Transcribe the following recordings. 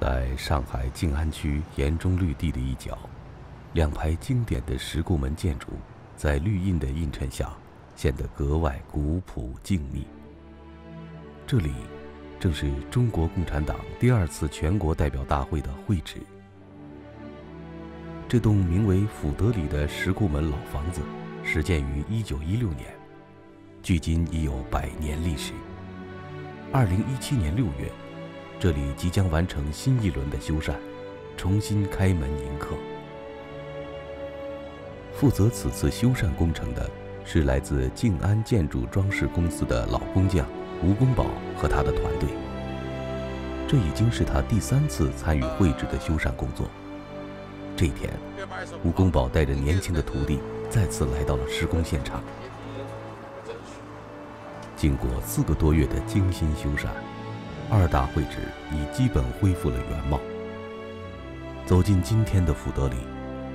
在上海静安区延中绿地的一角，两排经典的石库门建筑，在绿荫的映衬下，显得格外古朴静谧。这里，正是中国共产党第二次全国代表大会的会址。这栋名为“福德里”的石库门老房子，始建于1916年，距今已有百年历史。2017年6月。这里即将完成新一轮的修缮，重新开门迎客。负责此次修缮工程的是来自静安建筑装饰公司的老工匠吴公宝和他的团队。这已经是他第三次参与绘制的修缮工作。这一天，吴公宝带着年轻的徒弟再次来到了施工现场。经过四个多月的精心修缮。二大会址已基本恢复了原貌。走进今天的福德里，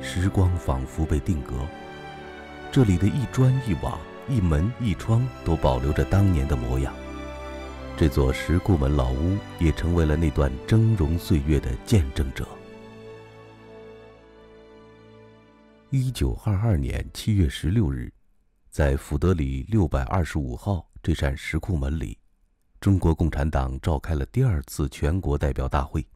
时光仿佛被定格。这里的一砖一瓦、一门一窗都保留着当年的模样。这座石库门老屋也成为了那段峥嵘岁月的见证者。一九二二年七月十六日，在福德里六百二十五号这扇石库门里。中国共产党召开了第二次全国代表大会，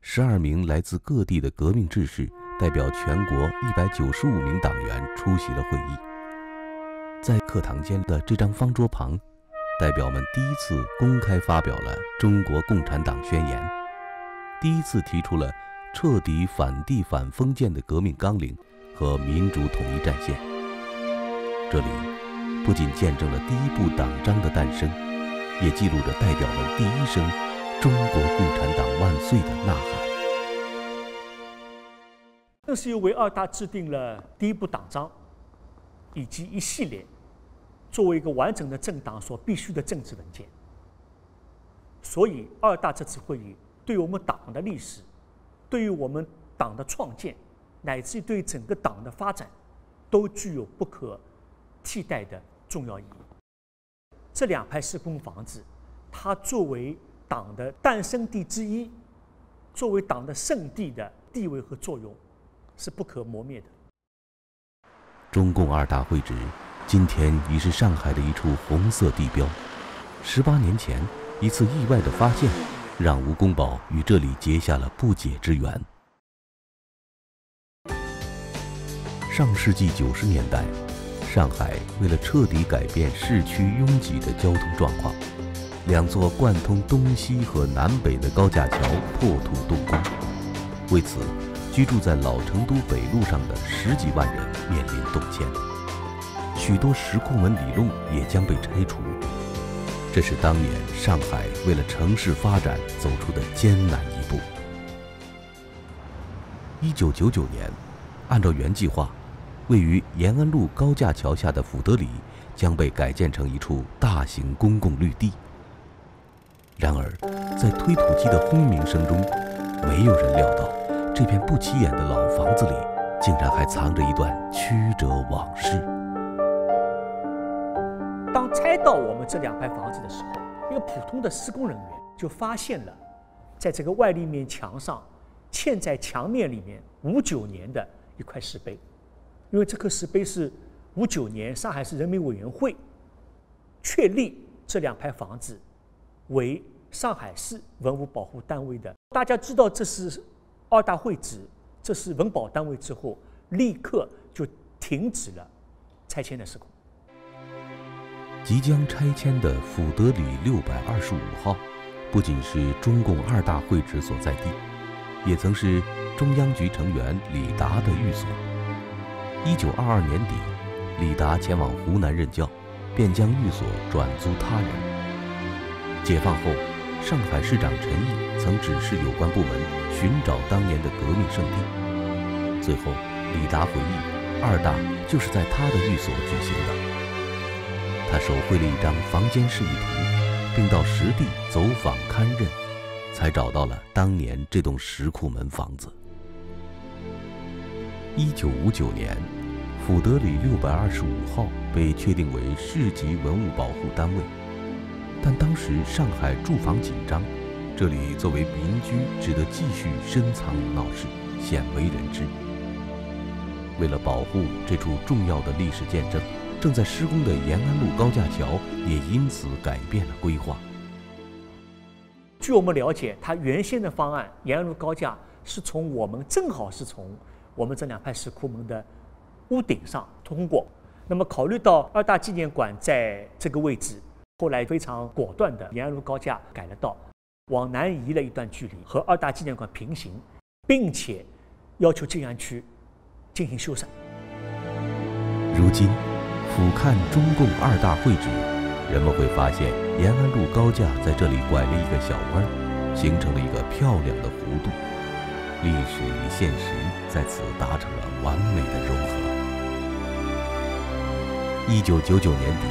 十二名来自各地的革命志士代表全国一百九十五名党员出席了会议。在课堂间的这张方桌旁，代表们第一次公开发表了中国共产党宣言，第一次提出了彻底反帝反封建的革命纲领和民主统一战线。这里不仅见证了第一部党章的诞生。也记录着代表们第一声“中国共产党万岁”的呐喊。正是由为二大制定了第一部党章，以及一系列作为一个完整的政党所必须的政治文件，所以二大这次会议对我们党的历史，对于我们党的创建，乃至于对整个党的发展，都具有不可替代的重要意义。这两排施工房子，它作为党的诞生地之一，作为党的圣地的地位和作用，是不可磨灭的。中共二大会址，今天已是上海的一处红色地标。十八年前，一次意外的发现，让吴公宝与这里结下了不解之缘。上世纪九十年代。上海为了彻底改变市区拥挤的交通状况，两座贯通东西和南北的高架桥破土动工。为此，居住在老成都北路上的十几万人面临动迁，许多石库门里弄也将被拆除。这是当年上海为了城市发展走出的艰难一步。一九九九年，按照原计划。位于延安路高架桥下的福德里将被改建成一处大型公共绿地。然而，在推土机的轰鸣声中，没有人料到，这片不起眼的老房子里竟然还藏着一段曲折往事。当拆到我们这两排房子的时候，一个普通的施工人员就发现了，在这个外立面墙上嵌在墙面里面五九年的一块石碑。因为这颗石碑是五九年上海市人民委员会确立这两排房子为上海市文物保护单位的。大家知道这是二大会址，这是文保单位之后，立刻就停止了拆迁的施工。即将拆迁的福德里六百二十五号，不仅是中共二大会址所在地，也曾是中央局成员李达的寓所。一九二二年底，李达前往湖南任教，便将寓所转租他人。解放后，上海市长陈毅曾指示有关部门寻找当年的革命圣地。最后，李达回忆，二大就是在他的寓所举行的。他手绘了一张房间示意图，并到实地走访勘认，才找到了当年这栋石库门房子。一九五九年，福德里六百二十五号被确定为市级文物保护单位，但当时上海住房紧张，这里作为民居，只得继续深藏闹市，鲜为人知。为了保护这处重要的历史见证，正在施工的延安路高架桥也因此改变了规划。据我们了解，它原先的方案，延安路高架是从我们正好是从我们这两派石库门的屋顶上通过。那么考虑到二大纪念馆在这个位置，后来非常果断的延安路高架改了道，往南移了一段距离，和二大纪念馆平行，并且要求静安区进行修缮。如今俯瞰中共二大会址。人们会发现，延安路高架在这里拐了一个小弯，形成了一个漂亮的弧度。历史与现实在此达成了完美的融合。一九九九年底，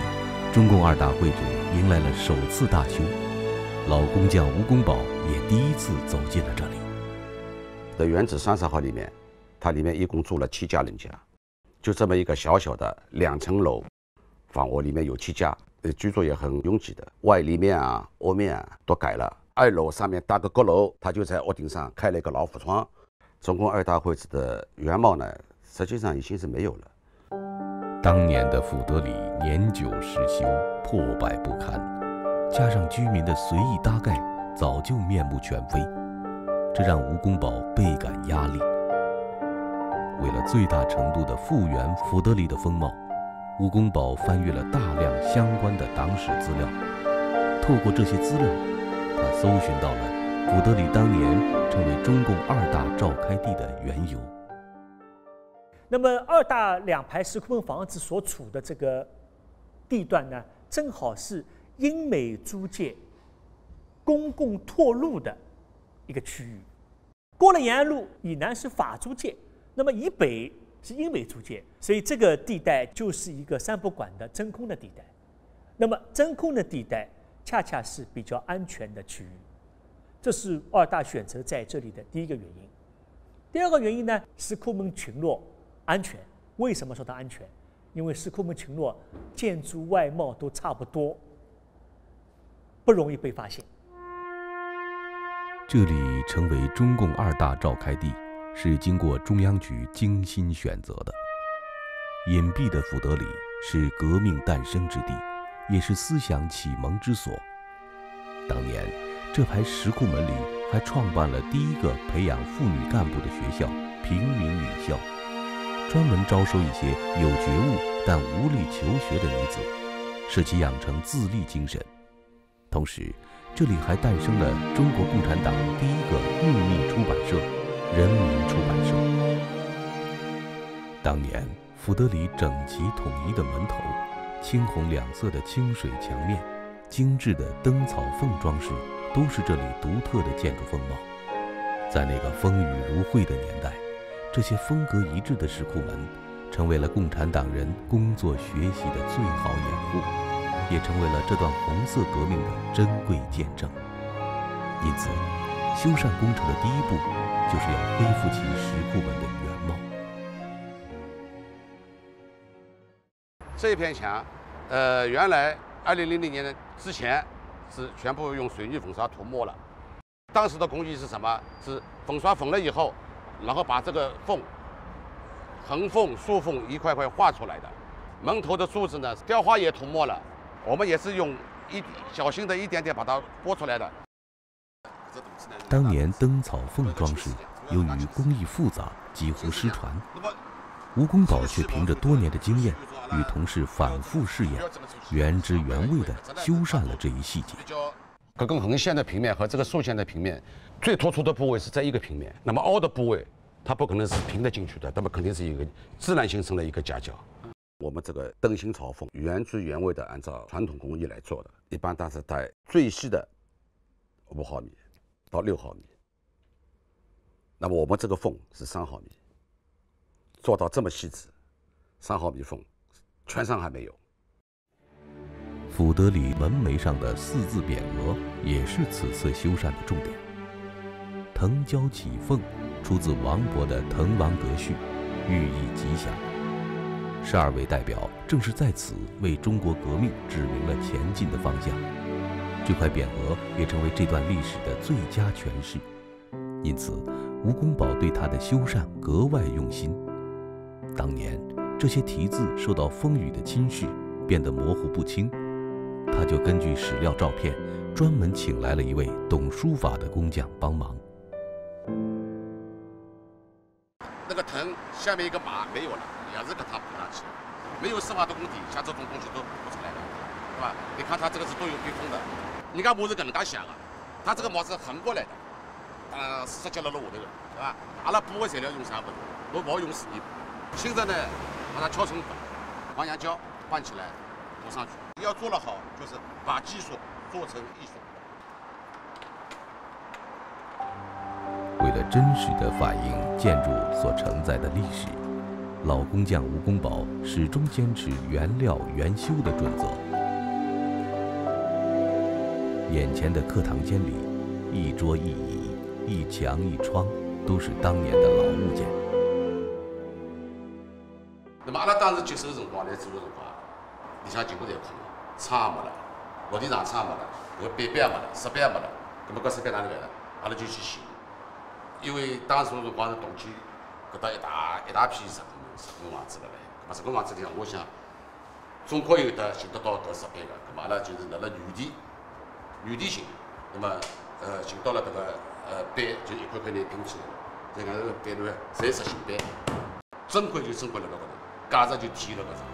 中共二大会址迎来了首次大修，老工匠吴公宝也第一次走进了这里。在原址三十号里面，它里面一共住了七家人家，就这么一个小小的两层楼房屋，里面有七家。呃，居住也很拥挤的，外立面啊、屋面啊都改了。二楼上面搭个阁楼，他就在屋顶上开了一个老虎窗。中共二大会址的原貌呢，实际上已经是没有了。当年的福德里年久失修，破败不堪，加上居民的随意搭盖，早就面目全非，这让吴公宝倍感压力。为了最大程度的复原福德里的风貌。吴公宝翻阅了大量相关的党史资料，透过这些资料，他搜寻到了古德里当年成为中共二大召开地的缘由。那么，二大两排石库门房子所处的这个地段呢，正好是英美租界公共拓路的一个区域。过了延安路以南是法租界，那么以北。是英美租界，所以这个地带就是一个三不管的真空的地带。那么真空的地带恰恰是比较安全的区域，这是二大选择在这里的第一个原因。第二个原因呢，石库门群落安全。为什么说它安全？因为石库门群落建筑外貌都差不多，不容易被发现。这里成为中共二大召开地。是经过中央局精心选择的。隐蔽的福德里是革命诞生之地，也是思想启蒙之所。当年，这排石库门里还创办了第一个培养妇女干部的学校——平民女校，专门招收一些有觉悟但无力求学的女子，使其养成自立精神。同时，这里还诞生了中国共产党第一个秘密出版社。人民出版社。当年福德里整齐统一的门头，青红两色的清水墙面，精致的灯草缝装饰，都是这里独特的建筑风貌。在那个风雨如晦的年代，这些风格一致的石库门，成为了共产党人工作学习的最好掩护，也成为了这段红色革命的珍贵见证。因此，修缮工程的第一步。就是要恢复起石库门的原这一片墙，呃，原来二零零零年之前是全部用水泥粉刷涂抹了。当时的工艺是什么？是粉刷粉了以后，然后把这个缝、横缝、竖缝一块块画出来的。门头的柱子呢，雕花也涂抹了。我们也是用一小心的一点点把它剥出来的。当年灯草凤装饰由于工艺复杂，几乎失传。吴公宝却凭着多年的经验，与同事反复试验，原汁原味地修缮了这一细节。这根横线的平面和这个竖线的平面，最突出的部位是在一个平面，那么凹的部位，它不可能是平的进去的，那么肯定是一个自然形成了一个夹角。我们这个灯芯朝缝，原汁原味的按照传统工艺来做的，一般它是带最细的五毫米。到六毫米，那么我们这个缝是三毫米，做到这么细致，三毫米缝，船上还没有。福德里门楣上的四字匾额也是此次修缮的重点。藤椒起凤，出自王勃的《滕王阁序》，寓意吉祥。十二位代表正是在此为中国革命指明了前进的方向。这这块匾额也成为这段历史的最佳诠释。因此，吴公宝对它的修缮格外用心。当年这些题字受到风雨的侵蚀，变得模糊不清，他就根据史料照片，专门请来了一位懂书法的工匠帮忙。那个藤下面一个马没有了，也是给它补上去。没有司法的功底，像这种东西都不出来的，是吧？你看它这个是都有密封的。你看帽子跟人家想啊，它这个帽子横过来的，呃，设计了了下头的，是吧？阿拉补的材料用啥不？我不用水泥。现在呢，把它敲成粉，黄杨胶拌起来补上去。要做得好，就是把技术做成艺术。为了真实的反映建筑所承载的历史，老工匠吴公宝始终坚持原料原修的准则。眼前的课堂间里，一桌一椅，一墙一窗，都是当年的老物件。那么阿拉当时接手辰光来做的辰光，里向全部侪空了，窗也没了，落地上窗也没了，搿板板也没了，石板也没了，搿么搿石板哪能办呢？阿拉就去寻，因为当时辰光是动迁，搿搭一大一大片石工石工房子了嘞，搿么石工房子里向，我想总归有得寻得到搿石板个，搿么阿拉就是辣辣原地原地寻，那么呃寻到了搿个呃板，就一块块拿拼起来，再讲这个板呢，侪实心板，珍贵就珍贵辣辣搿头，嘎子就体现辣搿上。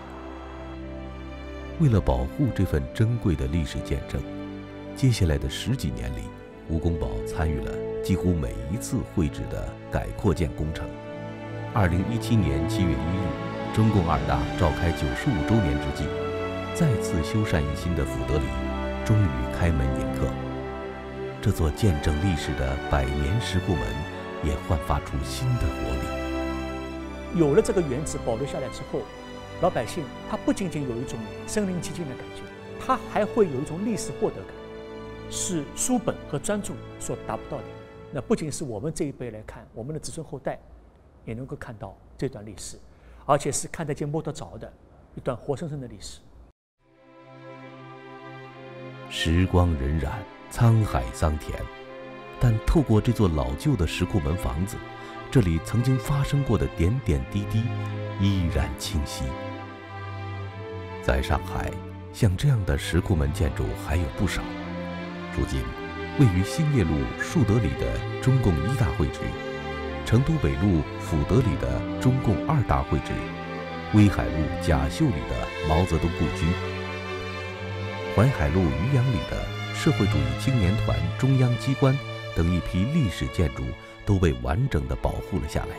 为了保护这份珍贵的历史见证，接下来的十几年里，吴公宝参与了几乎每一次会址的改扩建工程。二零一七年七月一日，中共二大召开九十五周年之际，再次修缮一新的福德里，终于开门迎客。这座见证历史的百年石库门，也焕发出新的活力。有了这个原址保留下来之后，老百姓他不仅仅有一种身临其境的感觉，他还会有一种历史获得感，是书本和专注所达不到的。那不仅是我们这一辈来看，我们的子孙后代也能够看到这段历史，而且是看得见摸得着的一段活生生的历史。时光荏苒，沧海桑田，但透过这座老旧的石库门房子，这里曾经发生过的点点滴滴依然清晰。在上海，像这样的石库门建筑还有不少。如今，位于兴业路树德里的中共一大会址，成都北路辅德里的中共二大会址，威海路甲秀里的毛泽东故居。淮海路渔阳里的社会主义青年团中央机关等一批历史建筑都被完整的保护了下来。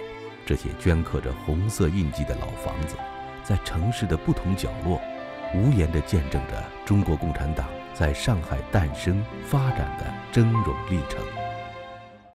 这些镌刻着红色印记的老房子，在城市的不同角落，无言地见证着中国共产党在上海诞生发展的峥嵘历程。